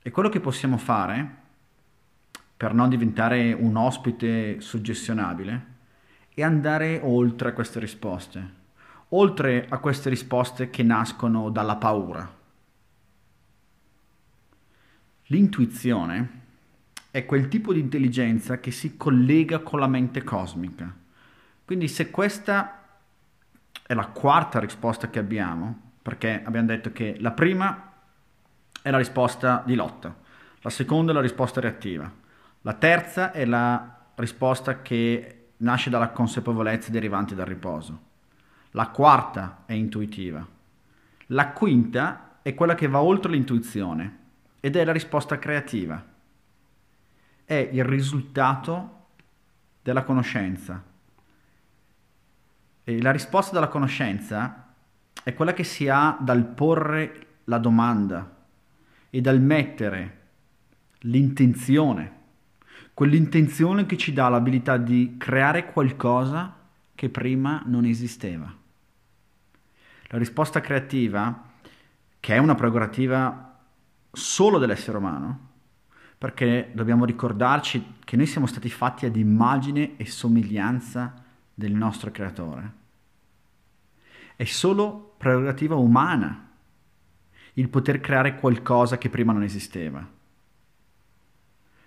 E quello che possiamo fare per non diventare un ospite suggestionabile è andare oltre a queste risposte, oltre a queste risposte che nascono dalla paura. L'intuizione è quel tipo di intelligenza che si collega con la mente cosmica. Quindi se questa è la quarta risposta che abbiamo, perché abbiamo detto che la prima è la risposta di lotta, la seconda è la risposta reattiva, la terza è la risposta che nasce dalla consapevolezza derivante dal riposo, la quarta è intuitiva, la quinta è quella che va oltre l'intuizione ed è la risposta creativa. È il risultato della conoscenza. E la risposta della conoscenza è quella che si ha dal porre la domanda e dal mettere l'intenzione, quell'intenzione che ci dà l'abilità di creare qualcosa che prima non esisteva. La risposta creativa, che è una prerogativa solo dell'essere umano, perché dobbiamo ricordarci che noi siamo stati fatti ad immagine e somiglianza del nostro creatore. È solo prerogativa umana il poter creare qualcosa che prima non esisteva.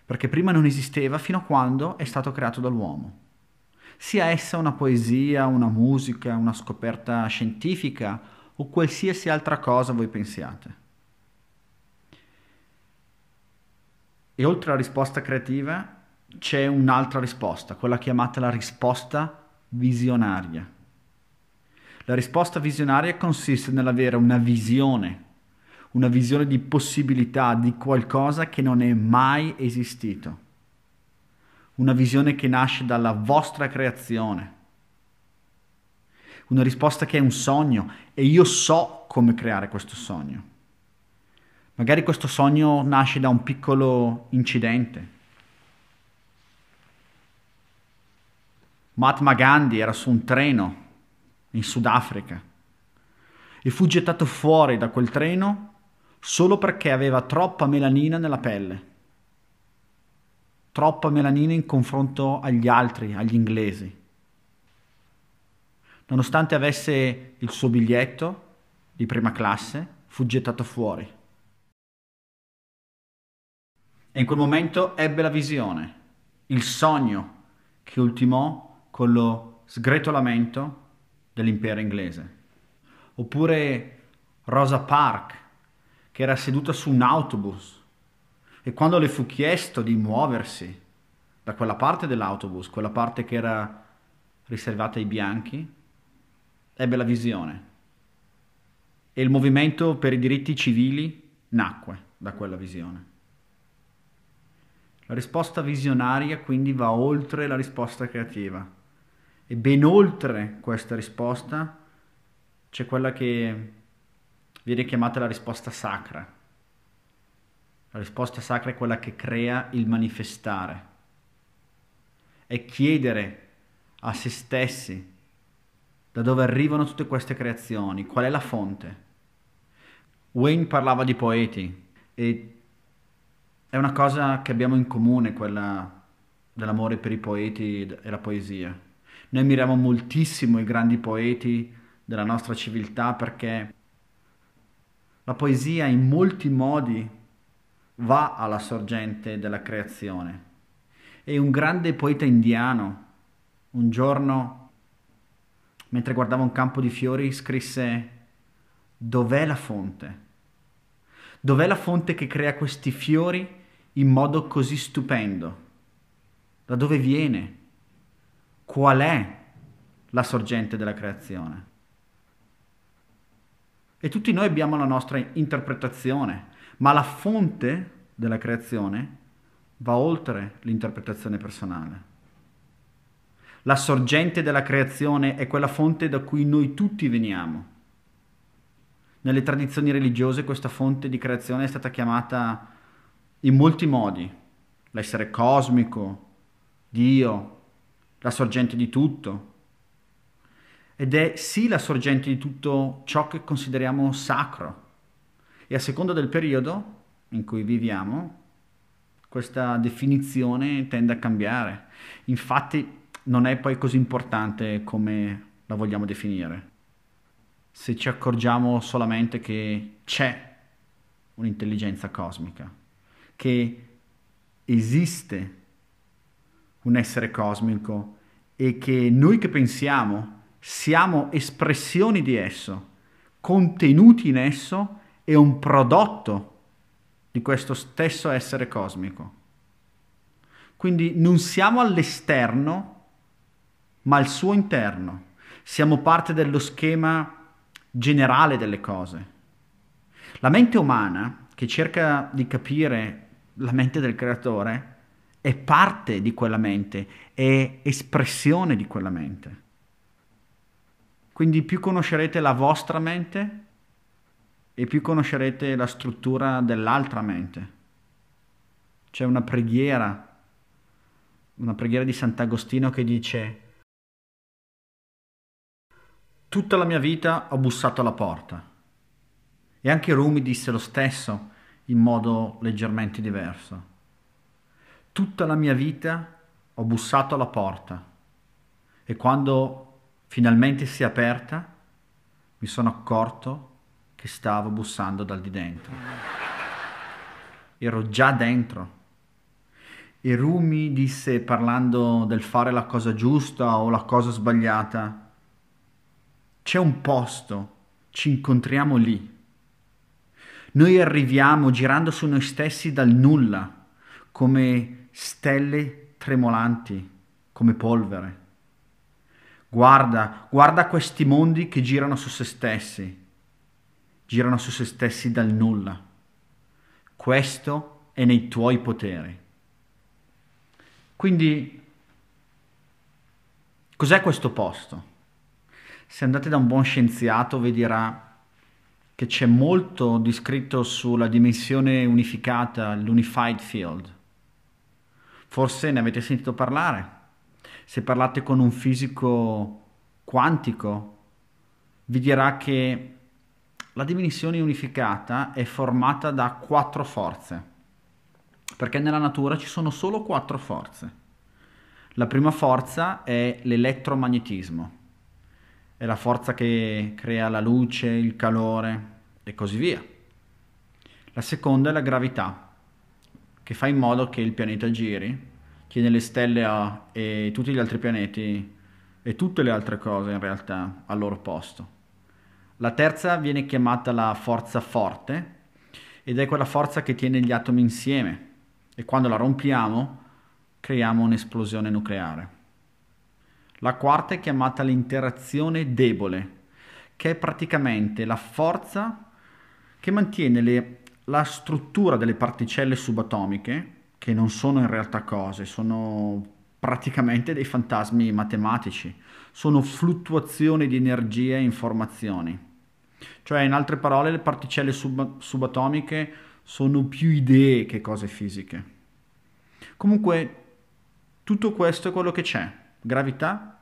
Perché prima non esisteva fino a quando è stato creato dall'uomo. Sia essa una poesia, una musica, una scoperta scientifica o qualsiasi altra cosa voi pensiate. E oltre alla risposta creativa c'è un'altra risposta, quella chiamata la risposta visionaria. La risposta visionaria consiste nell'avere una visione, una visione di possibilità di qualcosa che non è mai esistito. Una visione che nasce dalla vostra creazione. Una risposta che è un sogno e io so come creare questo sogno. Magari questo sogno nasce da un piccolo incidente. Mahatma Gandhi era su un treno in Sudafrica e fu gettato fuori da quel treno solo perché aveva troppa melanina nella pelle. Troppa melanina in confronto agli altri, agli inglesi. Nonostante avesse il suo biglietto di prima classe, fu gettato fuori. E in quel momento ebbe la visione, il sogno che ultimò con lo sgretolamento dell'impero inglese. Oppure Rosa Parks, che era seduta su un autobus e quando le fu chiesto di muoversi da quella parte dell'autobus, quella parte che era riservata ai bianchi, ebbe la visione. E il movimento per i diritti civili nacque da quella visione. La risposta visionaria quindi va oltre la risposta creativa e ben oltre questa risposta c'è quella che viene chiamata la risposta sacra. La risposta sacra è quella che crea il manifestare. È chiedere a se stessi da dove arrivano tutte queste creazioni, qual è la fonte. Wayne parlava di poeti e è una cosa che abbiamo in comune, quella dell'amore per i poeti e la poesia. Noi ammiriamo moltissimo i grandi poeti della nostra civiltà perché la poesia in molti modi va alla sorgente della creazione. E un grande poeta indiano, un giorno, mentre guardava un campo di fiori, scrisse Dov'è la fonte? Dov'è la fonte che crea questi fiori in modo così stupendo? Da dove viene? Qual è la sorgente della creazione? E tutti noi abbiamo la nostra interpretazione, ma la fonte della creazione va oltre l'interpretazione personale. La sorgente della creazione è quella fonte da cui noi tutti veniamo. Nelle tradizioni religiose questa fonte di creazione è stata chiamata in molti modi, l'essere cosmico, Dio, la sorgente di tutto. Ed è sì la sorgente di tutto ciò che consideriamo sacro. E a seconda del periodo in cui viviamo, questa definizione tende a cambiare. Infatti non è poi così importante come la vogliamo definire. Se ci accorgiamo solamente che c'è un'intelligenza cosmica, che esiste un essere cosmico e che noi che pensiamo siamo espressioni di esso, contenuti in esso e un prodotto di questo stesso essere cosmico. Quindi non siamo all'esterno, ma al suo interno. Siamo parte dello schema generale delle cose. La mente umana, che cerca di capire la mente del creatore, è parte di quella mente, è espressione di quella mente. Quindi più conoscerete la vostra mente e più conoscerete la struttura dell'altra mente. C'è una preghiera, una preghiera di Sant'Agostino che dice Tutta la mia vita ho bussato alla porta. E anche Rumi disse lo stesso in modo leggermente diverso. Tutta la mia vita ho bussato alla porta e quando finalmente si è aperta mi sono accorto che stavo bussando dal di dentro. Ero già dentro. E Rumi disse parlando del fare la cosa giusta o la cosa sbagliata, c'è un posto, ci incontriamo lì. Noi arriviamo girando su noi stessi dal nulla, come stelle tremolanti, come polvere. Guarda, guarda questi mondi che girano su se stessi, girano su se stessi dal nulla. Questo è nei tuoi poteri. Quindi, cos'è questo posto? Se andate da un buon scienziato vi dirà che c'è molto descritto sulla dimensione unificata, l'unified field. Forse ne avete sentito parlare. Se parlate con un fisico quantico, vi dirà che la dimensione unificata è formata da quattro forze, perché nella natura ci sono solo quattro forze. La prima forza è l'elettromagnetismo è la forza che crea la luce, il calore e così via. La seconda è la gravità, che fa in modo che il pianeta giri, tiene le stelle a, e tutti gli altri pianeti e tutte le altre cose in realtà al loro posto. La terza viene chiamata la forza forte ed è quella forza che tiene gli atomi insieme e quando la rompiamo creiamo un'esplosione nucleare. La quarta è chiamata l'interazione debole, che è praticamente la forza che mantiene le, la struttura delle particelle subatomiche, che non sono in realtà cose, sono praticamente dei fantasmi matematici, sono fluttuazioni di energia e informazioni. Cioè, in altre parole, le particelle sub- subatomiche sono più idee che cose fisiche. Comunque, tutto questo è quello che c'è. Gravità,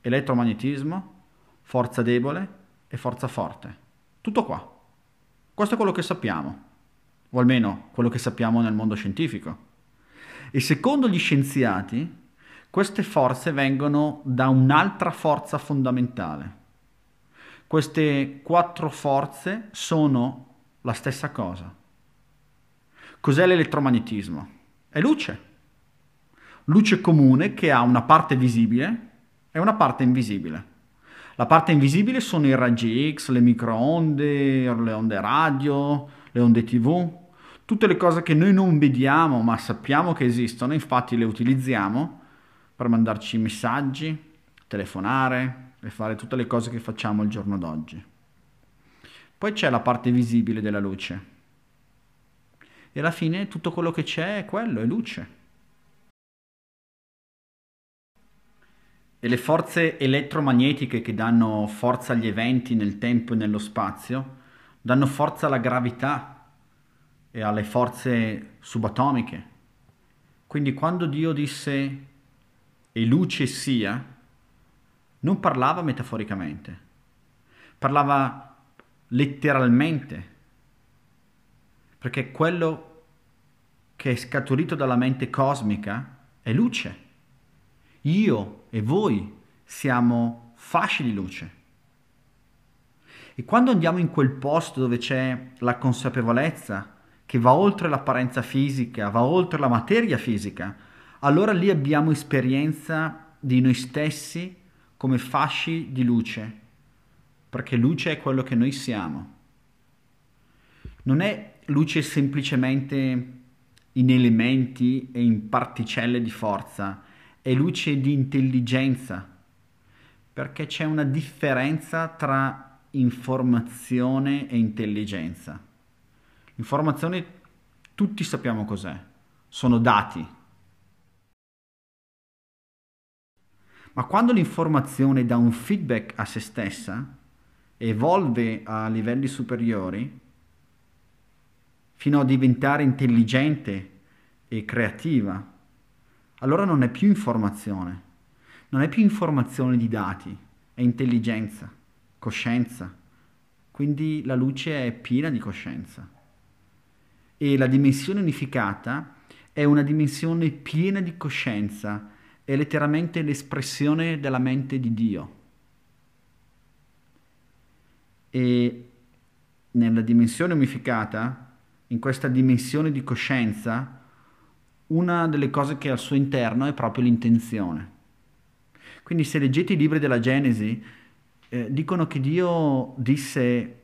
elettromagnetismo, forza debole e forza forte. Tutto qua. Questo è quello che sappiamo, o almeno quello che sappiamo nel mondo scientifico. E secondo gli scienziati, queste forze vengono da un'altra forza fondamentale. Queste quattro forze sono la stessa cosa. Cos'è l'elettromagnetismo? È luce. Luce comune che ha una parte visibile è una parte invisibile. La parte invisibile sono i raggi X, le microonde, le onde radio, le onde TV, tutte le cose che noi non vediamo ma sappiamo che esistono, infatti le utilizziamo per mandarci messaggi, telefonare e fare tutte le cose che facciamo il giorno d'oggi. Poi c'è la parte visibile della luce. E alla fine tutto quello che c'è è quello, è luce. E le forze elettromagnetiche che danno forza agli eventi nel tempo e nello spazio danno forza alla gravità e alle forze subatomiche. Quindi quando Dio disse e luce sia, non parlava metaforicamente, parlava letteralmente. perché quello che è scaturito dalla mente cosmica è luce. Io e voi siamo fasci di luce. E quando andiamo in quel posto dove c'è la consapevolezza che va oltre l'apparenza fisica, va oltre la materia fisica, allora lì abbiamo esperienza di noi stessi come fasci di luce, perché luce è quello che noi siamo. Non è luce semplicemente in elementi e in particelle di forza, è luce di intelligenza, perché c'è una differenza tra informazione e intelligenza. Informazione tutti sappiamo cos'è, sono dati. Ma quando l'informazione dà un feedback a se stessa, evolve a livelli superiori, fino a diventare intelligente e creativa, allora non è più informazione, non è più informazione di dati, è intelligenza coscienza. Quindi la luce è piena di coscienza. E la dimensione unificata è una dimensione piena di coscienza, è letteralmente l'espressione della mente di Dio. E nella dimensione unificata, in questa dimensione di coscienza, una delle cose che è al suo interno è proprio l'intenzione. Quindi se leggete i libri della Genesi, eh, dicono che Dio disse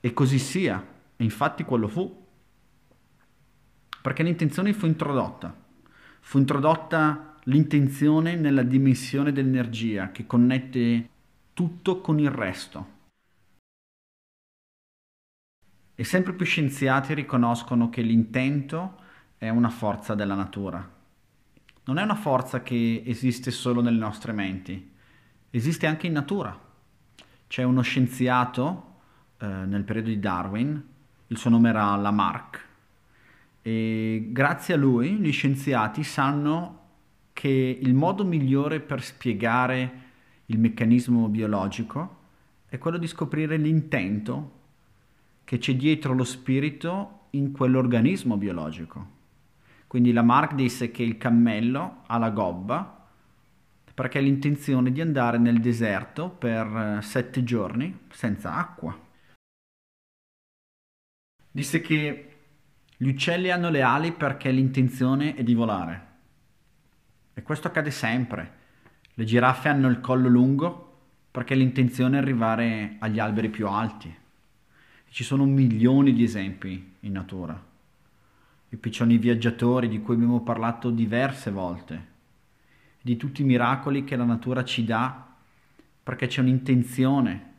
e così sia, e infatti quello fu, perché l'intenzione fu introdotta, fu introdotta l'intenzione nella dimensione dell'energia che connette tutto con il resto. E sempre più scienziati riconoscono che l'intento è una forza della natura. Non è una forza che esiste solo nelle nostre menti, esiste anche in natura. C'è uno scienziato eh, nel periodo di Darwin, il suo nome era Lamarck, e grazie a lui gli scienziati sanno che il modo migliore per spiegare il meccanismo biologico è quello di scoprire l'intento che c'è dietro lo spirito in quell'organismo biologico. Quindi Lamarck disse che il cammello ha la gobba perché ha l'intenzione di andare nel deserto per eh, sette giorni senza acqua. Disse che gli uccelli hanno le ali perché l'intenzione è di volare. E questo accade sempre. Le giraffe hanno il collo lungo perché l'intenzione è arrivare agli alberi più alti. Ci sono milioni di esempi in natura. I piccioni viaggiatori di cui abbiamo parlato diverse volte di tutti i miracoli che la natura ci dà, perché c'è un'intenzione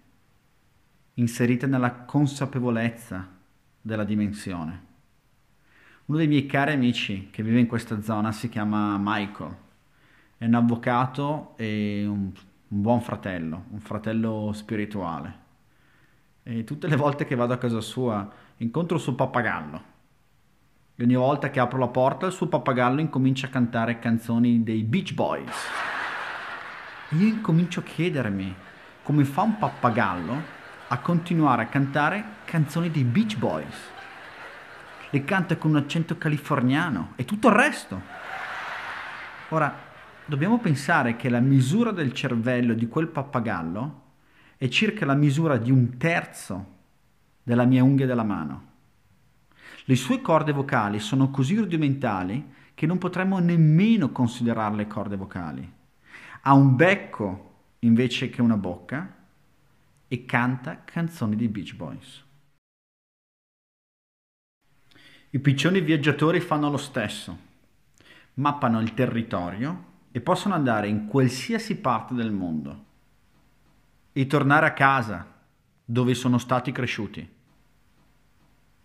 inserita nella consapevolezza della dimensione. Uno dei miei cari amici che vive in questa zona si chiama Michael, è un avvocato e un, un buon fratello, un fratello spirituale. E tutte le volte che vado a casa sua incontro il suo pappagallo e ogni volta che apro la porta il suo pappagallo incomincia a cantare canzoni dei Beach Boys. E io incomincio a chiedermi come fa un pappagallo a continuare a cantare canzoni dei Beach Boys. Le canta con un accento californiano e tutto il resto. Ora, dobbiamo pensare che la misura del cervello di quel pappagallo è circa la misura di un terzo della mia unghia della mano. Le sue corde vocali sono così rudimentali che non potremmo nemmeno considerarle corde vocali. Ha un becco invece che una bocca e canta canzoni dei Beach Boys. I piccioni viaggiatori fanno lo stesso, mappano il territorio e possono andare in qualsiasi parte del mondo. E tornare a casa dove sono stati cresciuti.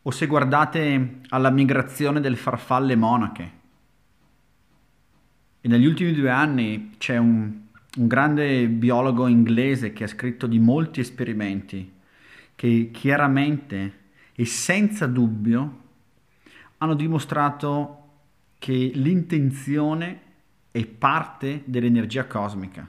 O se guardate alla migrazione delle farfalle monache. E negli ultimi due anni c'è un, un grande biologo inglese che ha scritto di molti esperimenti che chiaramente e senza dubbio hanno dimostrato che l'intenzione è parte dell'energia cosmica